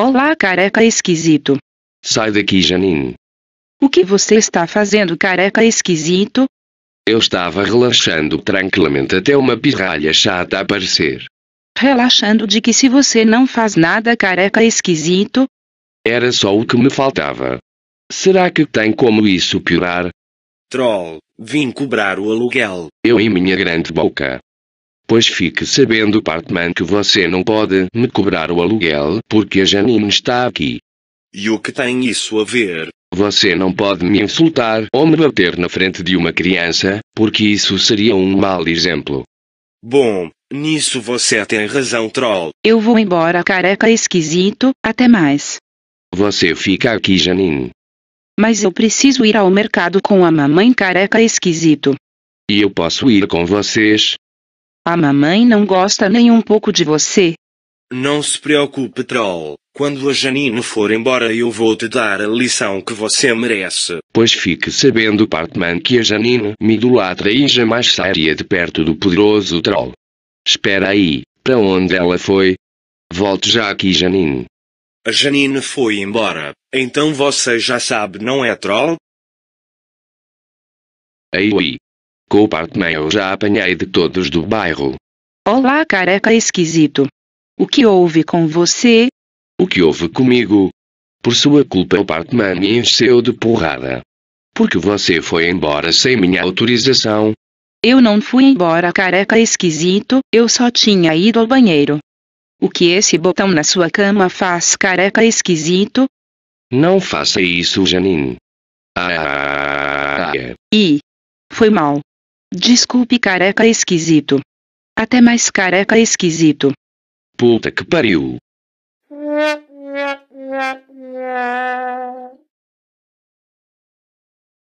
Olá, careca esquisito. Sai daqui, Janine. O que você está fazendo, careca esquisito? Eu estava relaxando tranquilamente até uma pirralha chata aparecer. Relaxando de que se você não faz nada, careca esquisito? Era só o que me faltava. Será que tem como isso piorar? Troll, vim cobrar o aluguel. Eu em minha grande boca. Pois fique sabendo, Partman, que você não pode me cobrar o aluguel porque a Janine está aqui. E o que tem isso a ver? Você não pode me insultar ou me bater na frente de uma criança, porque isso seria um mau exemplo. Bom, nisso você tem razão, Troll. Eu vou embora, careca esquisito. Até mais. Você fica aqui, Janine. Mas eu preciso ir ao mercado com a mamãe careca esquisito. E eu posso ir com vocês? A mamãe não gosta nem um pouco de você. Não se preocupe, Troll. Quando a Janine for embora, eu vou te dar a lição que você merece. Pois fique sabendo, Partman, que a Janine me idolatra e jamais sairia de perto do poderoso Troll. Espera aí, para onde ela foi? Volte já aqui, Janine. A Janine foi embora. Então você já sabe, não é, Troll? Aí, oi. Com o Partman eu já apanhei de todos do bairro. Olá, careca esquisito. O que houve com você? O que houve comigo? Por sua culpa o Partman me encheu de porrada. Porque você foi embora sem minha autorização. Eu não fui embora, careca esquisito, eu só tinha ido ao banheiro. O que esse botão na sua cama faz, careca esquisito? Não faça isso, Janine. Ah, E foi mal. Desculpe careca esquisito. Até mais careca esquisito. Puta que pariu.